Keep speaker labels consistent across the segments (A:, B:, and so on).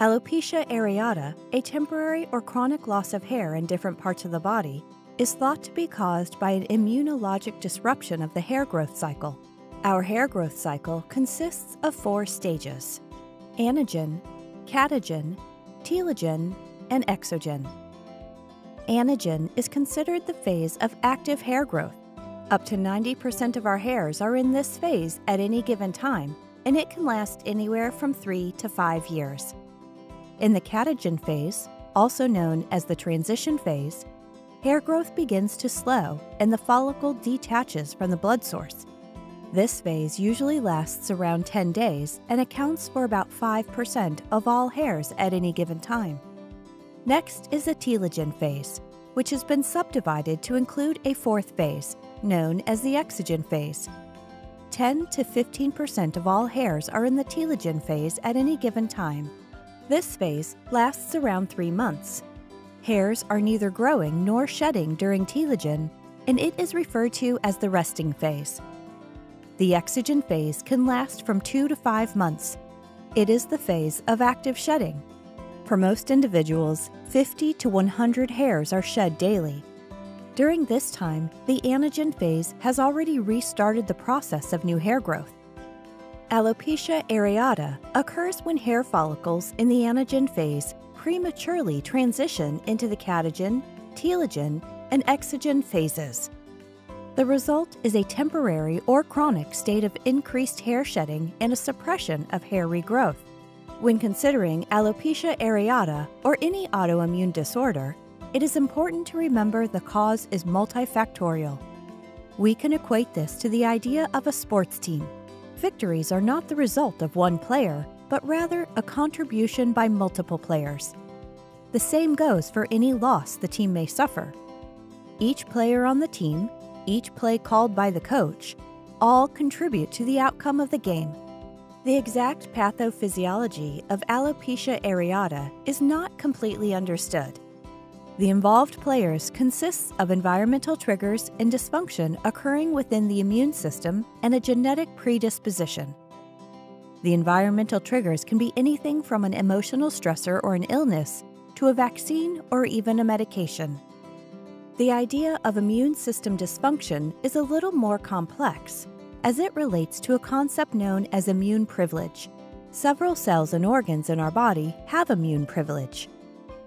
A: Alopecia areata, a temporary or chronic loss of hair in different parts of the body, is thought to be caused by an immunologic disruption of the hair growth cycle. Our hair growth cycle consists of four stages anagen, catagen, telogen, and exogen. Anagen is considered the phase of active hair growth. Up to 90% of our hairs are in this phase at any given time, and it can last anywhere from three to five years. In the catagen phase, also known as the transition phase, hair growth begins to slow and the follicle detaches from the blood source. This phase usually lasts around 10 days and accounts for about 5% of all hairs at any given time. Next is the telogen phase, which has been subdivided to include a fourth phase, known as the exogen phase. 10 to 15% of all hairs are in the telogen phase at any given time. This phase lasts around three months. Hairs are neither growing nor shedding during telogen, and it is referred to as the resting phase. The exogen phase can last from two to five months. It is the phase of active shedding. For most individuals, 50 to 100 hairs are shed daily. During this time, the anagen phase has already restarted the process of new hair growth. Alopecia areata occurs when hair follicles in the anagen phase prematurely transition into the catagen, telogen, and exogen phases. The result is a temporary or chronic state of increased hair shedding and a suppression of hair regrowth. When considering alopecia areata or any autoimmune disorder, it is important to remember the cause is multifactorial. We can equate this to the idea of a sports team Victories are not the result of one player, but rather a contribution by multiple players. The same goes for any loss the team may suffer. Each player on the team, each play called by the coach, all contribute to the outcome of the game. The exact pathophysiology of alopecia areata is not completely understood. The involved players consists of environmental triggers and dysfunction occurring within the immune system and a genetic predisposition. The environmental triggers can be anything from an emotional stressor or an illness to a vaccine or even a medication. The idea of immune system dysfunction is a little more complex as it relates to a concept known as immune privilege. Several cells and organs in our body have immune privilege.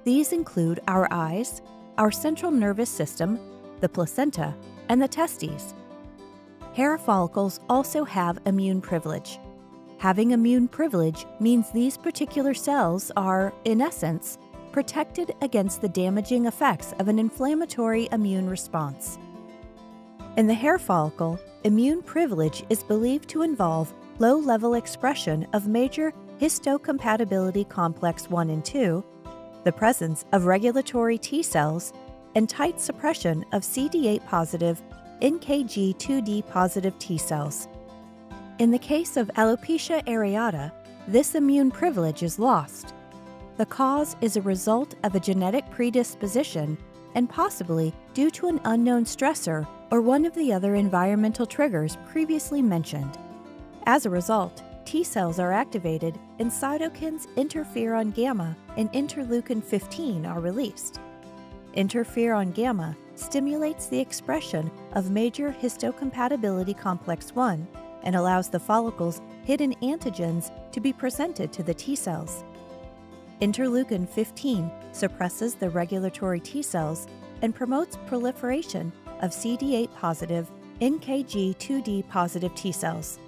A: These include our eyes, our central nervous system, the placenta, and the testes. Hair follicles also have immune privilege. Having immune privilege means these particular cells are, in essence, protected against the damaging effects of an inflammatory immune response. In the hair follicle, immune privilege is believed to involve low level expression of major histocompatibility complex 1 and 2 the presence of regulatory T cells, and tight suppression of CD8 positive NKG2D positive T cells. In the case of alopecia areata, this immune privilege is lost. The cause is a result of a genetic predisposition and possibly due to an unknown stressor or one of the other environmental triggers previously mentioned. As a result, T cells are activated and cytokines interferon gamma and interleukin 15 are released. Interferon gamma stimulates the expression of major histocompatibility complex 1 and allows the follicle's hidden antigens to be presented to the T cells. Interleukin 15 suppresses the regulatory T cells and promotes proliferation of CD8 positive NKG2D positive T cells.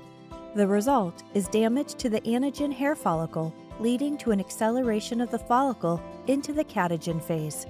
A: The result is damage to the anagen hair follicle, leading to an acceleration of the follicle into the catagen phase.